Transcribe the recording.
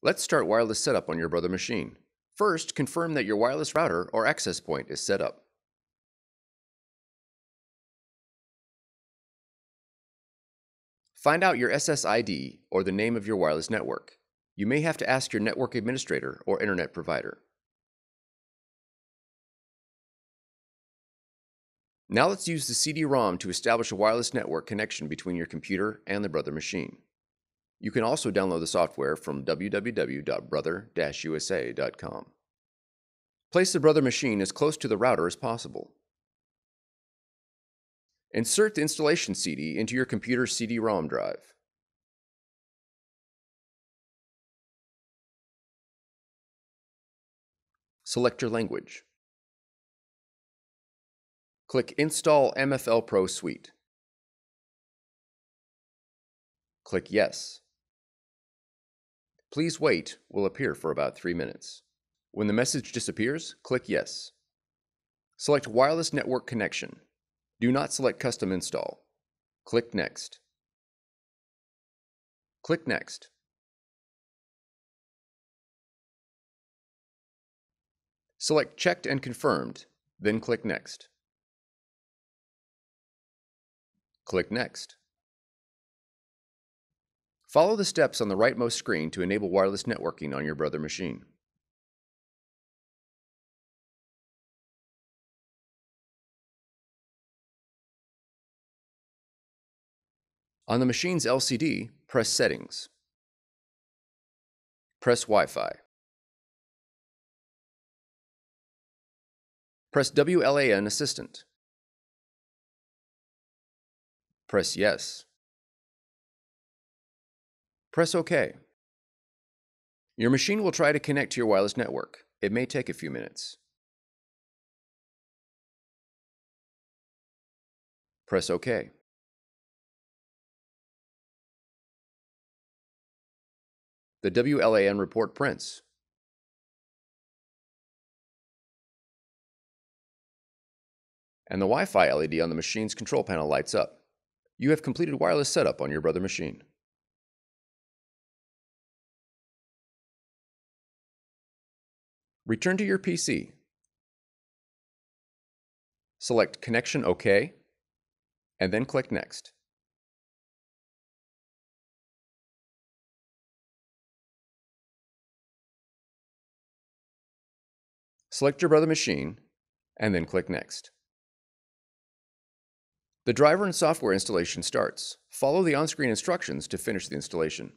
Let's start wireless setup on your brother machine. First, confirm that your wireless router or access point is set up. Find out your SSID or the name of your wireless network. You may have to ask your network administrator or internet provider. Now let's use the CD-ROM to establish a wireless network connection between your computer and the Brother machine. You can also download the software from www.brother-usa.com. Place the Brother machine as close to the router as possible. Insert the installation CD into your computer's CD-ROM drive. Select your language. Click Install MFL Pro Suite. Click Yes. Please wait will appear for about 3 minutes. When the message disappears, click Yes. Select Wireless Network Connection. Do not select Custom Install. Click Next. Click Next. Select Checked and Confirmed, then click Next. Click Next. Follow the steps on the rightmost screen to enable wireless networking on your Brother machine. On the machine's LCD, press Settings. Press Wi-Fi. Press WLAN Assistant. Press Yes. Press OK. Your machine will try to connect to your wireless network. It may take a few minutes. Press OK. The WLAN report prints. And the Wi-Fi LED on the machine's control panel lights up. You have completed wireless setup on your brother machine. Return to your PC. Select Connection OK, and then click Next. Select your brother machine, and then click Next. The driver and software installation starts. Follow the on-screen instructions to finish the installation.